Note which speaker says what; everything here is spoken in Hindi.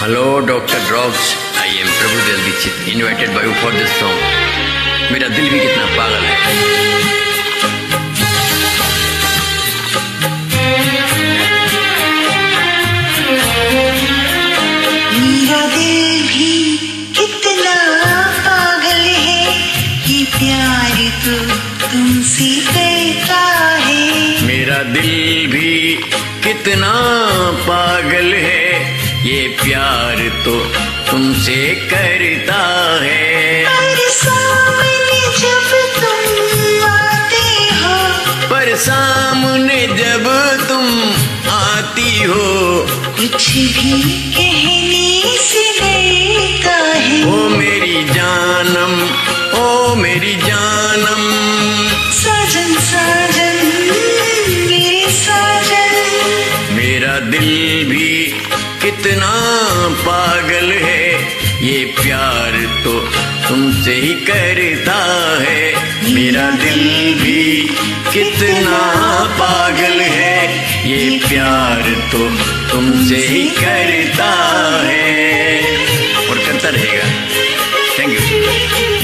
Speaker 1: Hello doctor drops I am Prabhu Dal Dixit invited by for this song मेरा दिल भी कितना पागल है।
Speaker 2: तो तुमसे देता है।
Speaker 1: मेरा दिल भी कितना पा प्यार तो तुमसे करता है।
Speaker 2: पर सामने जब तुम आते हो।
Speaker 1: पर सामने जब तुम आती हो।
Speaker 2: कुछ भी कहने से डरता है।
Speaker 1: ओ मेरी जानम ओ मेरी जानम।
Speaker 2: साजन साजन मेरे साजन।
Speaker 1: मेरा दिल भी कितना पागल है। ये प्यार तो तुमसे ही करता है। मेरा दिल भी कितना पागल है। ये प्यार तो तुमसे ही करता है। और करता रहेगा। Thank you